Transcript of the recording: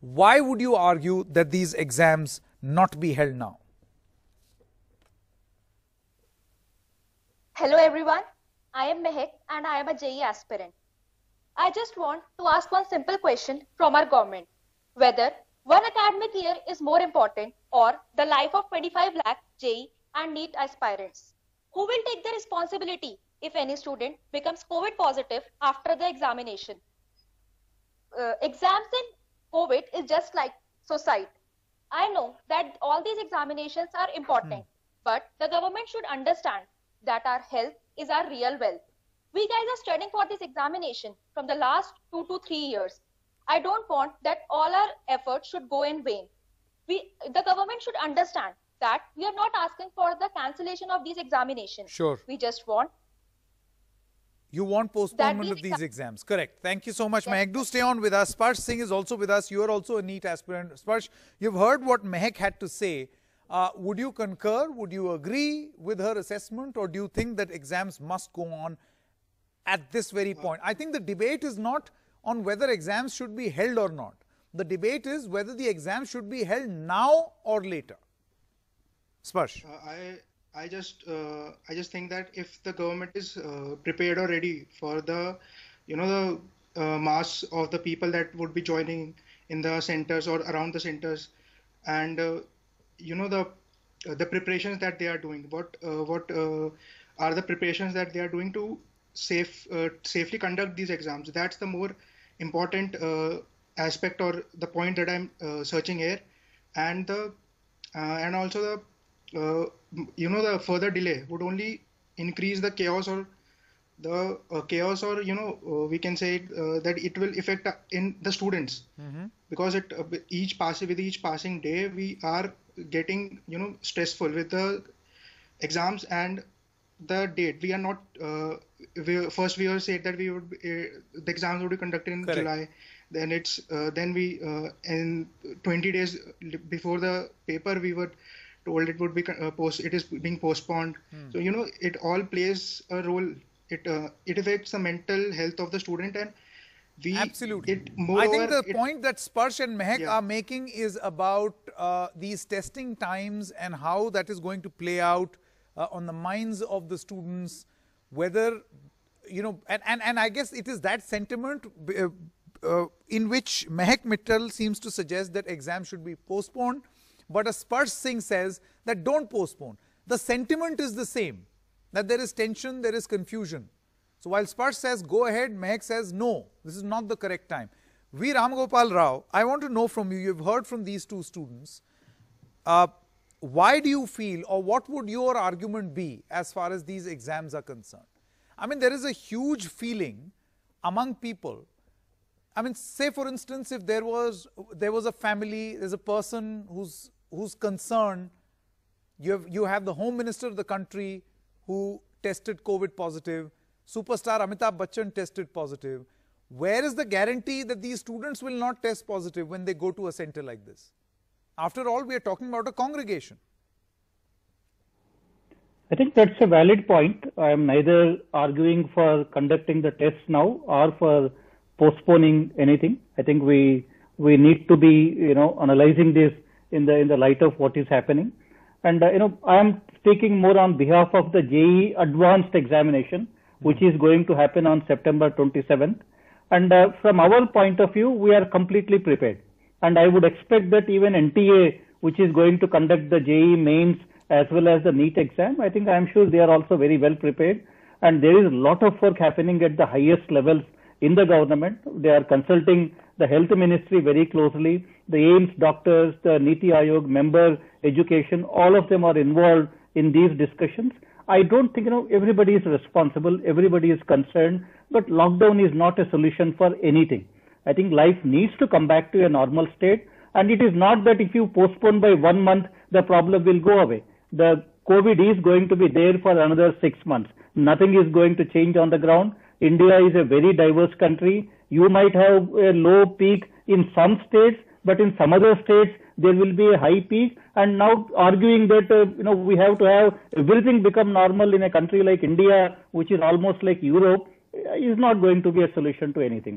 why would you argue that these exams not be held now? Hello everyone, I am Mehak and I am a JEE aspirant. I just want to ask one simple question from our government. Whether one academic year is more important or the life of 25 lakh JEE and NEET aspirants. Who will take the responsibility if any student becomes COVID positive after the examination? Uh, exams in COVID is just like society. I know that all these examinations are important, hmm. but the government should understand that our health is our real wealth. We guys are studying for this examination from the last two to three years. I don't want that all our efforts should go in vain. We, the government should understand that we are not asking for the cancellation of these examinations. Sure. We just want you want postponement of these exams. Correct. Thank you so much, yes. Mehak. Do stay on with us. Sparsh Singh is also with us. You are also a NEET aspirant. Sparsh, you've heard what Mehak had to say. Uh, would you concur? Would you agree with her assessment? Or do you think that exams must go on at this very point? I think the debate is not on whether exams should be held or not. The debate is whether the exam should be held now or later. Sparsh. Uh, I, I just, uh, I just think that if the government is uh, prepared or ready for the, you know, the uh, mass of the people that would be joining in the centers or around the centers, and uh, you know the uh, the preparations that they are doing what uh, what are the preparations that they are doing to safe safely conduct these exams. That's the more important aspect or the point that i'm searching here. And the and also the you know the further delay would only increase the chaos or the uh, chaos or you know uh, we can say uh, that it will affect in the students mm-hmm. because it each passing with each passing day we are getting you know stressful with the exams and the date we are not uh, we, first we were said that we would uh, the exams would be conducted in Correct. july then it's uh, then we uh, in 20 days before the paper we were told it would be uh, post it is being postponed hmm. so you know it all plays a role it uh, it affects the mental health of the student and we absolutely it, i think the it, point that sparsh and mehak yeah. are making is about uh, these testing times and how that is going to play out uh, on the minds of the students whether you know and and, and i guess it is that sentiment uh, uh in which mehak mittal seems to suggest that exams should be postponed but a sparsh singh says that don't postpone the sentiment is the same that there is tension there is confusion so while Sparsh says go ahead, Mehak says no, this is not the correct time. V. Ramgopal Rao, I want to know from you, you've heard from these two students, uh, why do you feel or what would your argument be as far as these exams are concerned? I mean, there is a huge feeling among people. I mean, say for instance, if there was there was a family, there's a person who's who's concerned, you have you have the home minister of the country who tested COVID positive, superstar Amitabh Bachchan tested positive. Where is the guarantee that these students will not test positive when they go to a center like this? After all, we are talking about a congregation. I think that's a valid point. I am neither arguing for conducting the tests now or for postponing anything. I think we we need to be you know analyzing this in the in the light of what is happening. And uh, you know I am speaking more on behalf of the JEE advanced examination which is going to happen on September 27th. And uh, from our point of view, we are completely prepared. And I would expect that even NTA, which is going to conduct the JEE mains as well as the NEET exam, I think I am sure they are also very well prepared. And there is a lot of work happening at the highest levels in the government. They are consulting the health ministry very closely. The AIIMS doctors, the NITI Aayog member, education, all of them are involved in these discussions. I don't think you know everybody is responsible, everybody is concerned, but lockdown is not a solution for anything. I think life needs to come back to a normal state, and it is not that if you postpone by one month, the problem will go away. The COVID is going to be there for another six months. Nothing is going to change on the ground. India is a very diverse country. You might have a low peak in some states, but in some other states, there will be a high peak and now arguing that uh, you know we have to have everything become normal in a country like India which is almost like Europe is not going to be a solution to anything